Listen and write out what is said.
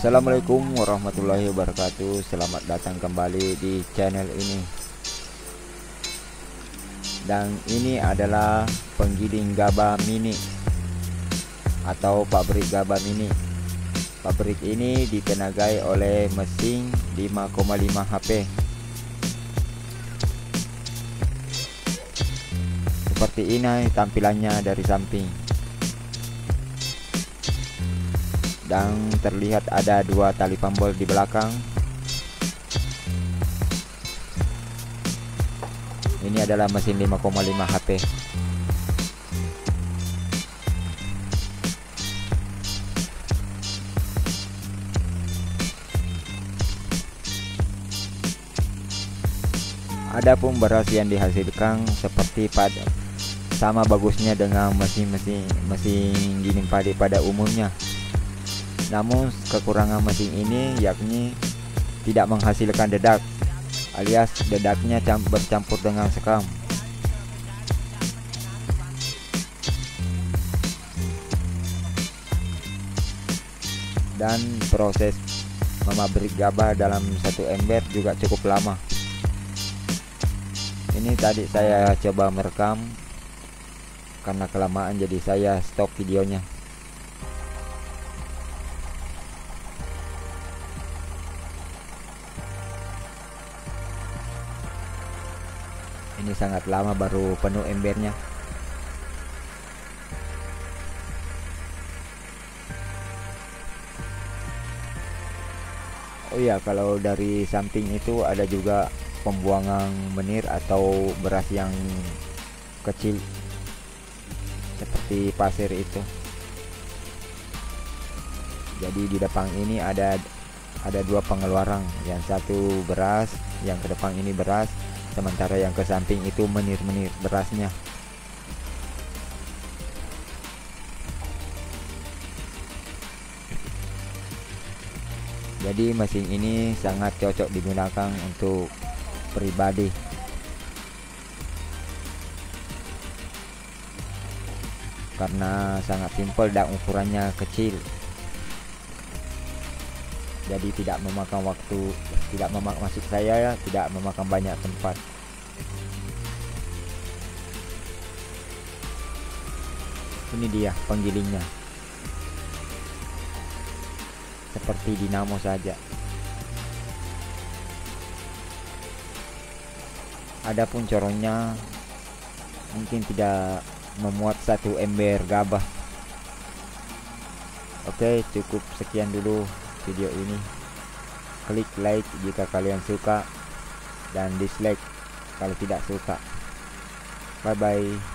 Assalamualaikum warahmatullahi wabarakatuh. Selamat datang kembali di channel ini. Dan ini adalah penggiling gabah mini Atau pabrik gabah mini. Pabrik ini ditenagai oleh mesin 5,5 HP Seperti ini tampilannya dari samping dan terlihat ada dua tali pambol di belakang. Ini adalah mesin 5,5 HP Adapun beras yang dihasilkan seperti pada sama bagusnya dengan mesin-mesin mesin giling padi pada umumnya namun kekurangan mesin ini yakni tidak menghasilkan dedak alias dedaknya bercampur dengan sekam. Dan proses memabrik gabah dalam satu ember juga cukup lama. Ini tadi saya coba merekam karena kelamaan jadi saya stop videonya. Ini sangat lama baru penuh embernya. Oh iya kalau dari samping itu ada juga pembuangan menir atau beras yang kecil seperti pasir itu. Jadi di depan ini ada ada dua pengeluaran yang satu beras yang ke depan ini beras sementara yang ke samping itu menir-menir berasnya. Jadi mesin ini sangat cocok digunakan untuk pribadi. Karena sangat simpel dan ukurannya kecil jadi tidak memakan waktu tidak memakan masuk saya ya tidak memakan banyak tempat. Ini dia penggilingnya seperti dinamo saja. Adapun corongnya mungkin tidak memuat satu ember gabah. Oke cukup sekian dulu video ini. Klik like jika kalian suka dan dislike kalau tidak suka. Bye bye